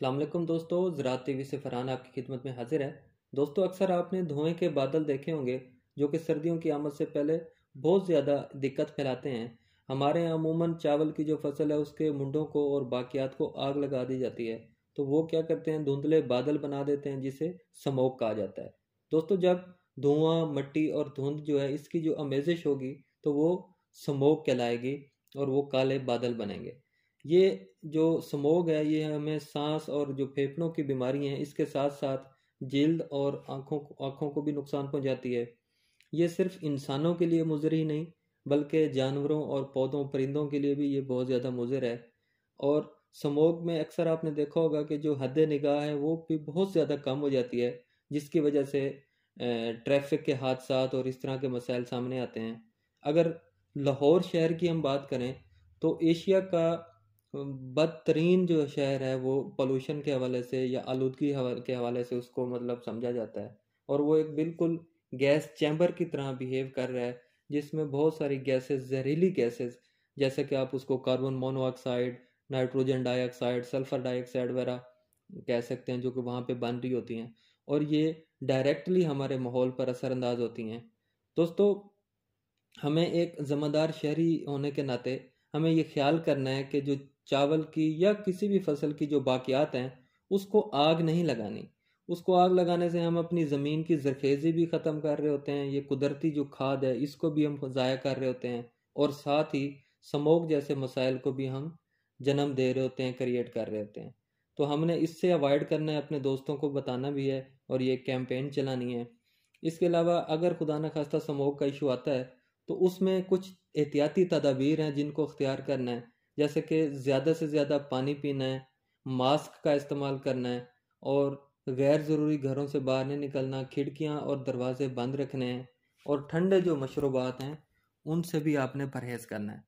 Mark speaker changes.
Speaker 1: अलैक्म दोस्तों, ज़रात टीवी से फरहान आपकी खिदमत में हाजिर है। दोस्तों, अक्सर आपने धुएँ के बादल देखे होंगे, जो कि सर्दियों की आमद से पहले बहुत ज़्यादा दिक्कत फैलाते हैं। हमारे यहाँ अमूमन चावल की जो फ़सल है, उसके मुंडों को और बाकियात को आग लगा दी जाती है। तो वो क्या करते हैं, धुंधले बादल बना देते हैं, जिसे स्मोक कहा जाता है। दोस्तों, जब धुआँ, मट्टी और धुंध जो है, इसकी जो अमेजिश होगी तो वो स्मोक कहलाएगी और वो काले बादल बनेंगे। ये जो स्मोग है, ये हमें सांस और जो फेफड़ों की बीमारी हैं, इसके साथ साथ जल्द और आँखों को आँखों को भी नुकसान पहुँचाती है। ये सिर्फ़ इंसानों के लिए मुजर ही नहीं, बल्कि जानवरों और पौधों, परिंदों के लिए भी ये बहुत ज़्यादा मुजर है। और स्मोग में अक्सर आपने देखा होगा कि जो हद निगाह है, वो भी बहुत ज़्यादा कम हो जाती है, जिसकी वजह से ट्रैफ़िक के हादसा और इस तरह के मसाइल सामने आते हैं। अगर लाहौर शहर की हम बात करें तो एशिया का बदतरीन जो शहर है, वो पोल्यूशन के हवाले से या आलूदगी के हवाले से उसको मतलब समझा जाता है। और वो एक बिल्कुल गैस चैम्बर की तरह बिहेव कर रहा है, जिसमें बहुत सारी गैसेस, जहरीली गैसेस, जैसे कि आप उसको carbon monoxide nitrogen dioxide sulphur dioxide वगैरह कह सकते हैं, जो कि वहाँ पे बन रही होती हैं। और ये डायरेक्टली हमारे माहौल पर असरअंदाज होती हैं। दोस्तों, हमें एक ज़िम्मेदार शहरी होने के नाते हमें ये ख्याल करना है कि जो चावल की या किसी भी फ़सल की जो बाकियात हैं, उसको आग नहीं लगानी। उसको आग लगाने से हम अपनी ज़मीन की जरखेज़ी भी ख़त्म कर रहे होते हैं, ये कुदरती जो खाद है, इसको भी हम ज़ाया कर रहे होते हैं और साथ ही समोक जैसे मसाइल को भी हम जन्म दे रहे होते हैं, क्रिएट कर रहे होते हैं। तो हमने इससे अवॉइड करना है, अपने दोस्तों को बताना भी है और ये कैंपेन चलानी है। इसके अलावा अगर खुदा न खास्ता समोक का इशू आता है तो उसमें कुछ एहतियाती तदाबीर हैं जिनको अख्तियार करना है। जैसे कि ज़्यादा से ज़्यादा पानी पीना है, मास्क का इस्तेमाल करना है और गैर ज़रूरी घरों से बाहर नहीं निकलना, खिड़कियाँ और दरवाजे बंद रखने हैं और ठंडे जो मशरूबात हैं, उनसे भी आपने परहेज़ करना है।